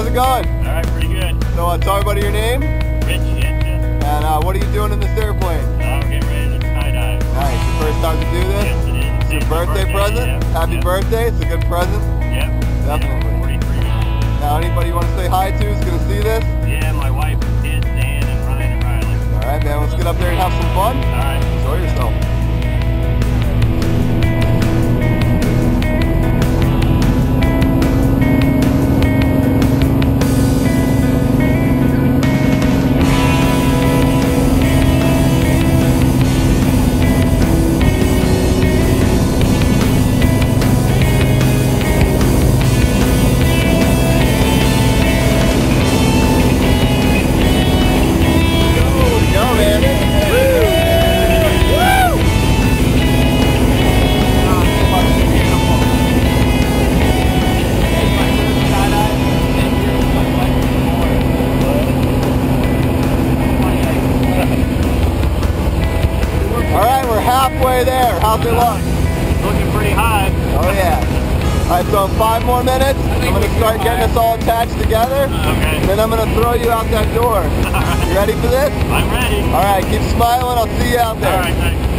how's it going? All right, pretty good. So, uh, tell everybody your name Rich, yeah. and uh, what are you doing in this airplane? I'm getting ready to skydive. Nice. Your first time to do this? Yes, it is. It's your my birthday, present? Yep. Happy yep. birthday. It's a good present. Yep. Definitely. Yep. 43 minutes. Now, anybody you want to say hi to is going to see this? Yeah, my wife, kids, Dan, and Ryan and Riley. All right, man. Let's get up there and have some fun. All right. Enjoy yourself. Halfway there. How's it look? Looking pretty high. Oh yeah. All right, so in five more minutes, I'm gonna start getting us all attached together, Okay. and then I'm gonna throw you out that door. You ready for this? I'm ready. All right, keep smiling. I'll see you out there. right, thanks.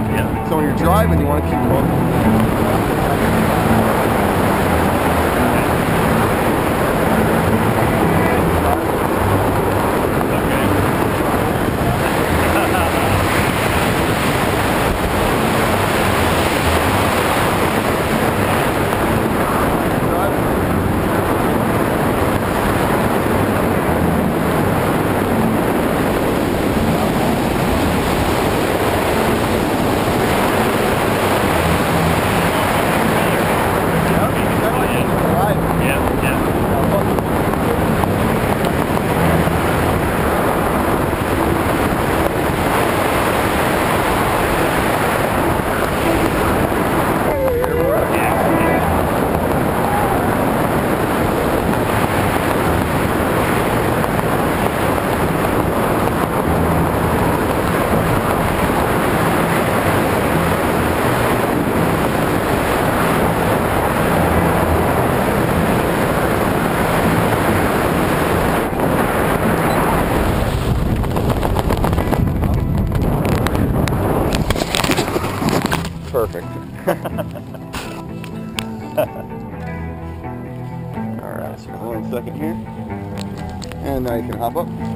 Yeah. So when you're driving, you want to keep looking. Alright, so one second here. And now you can hop up.